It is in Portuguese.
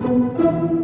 Música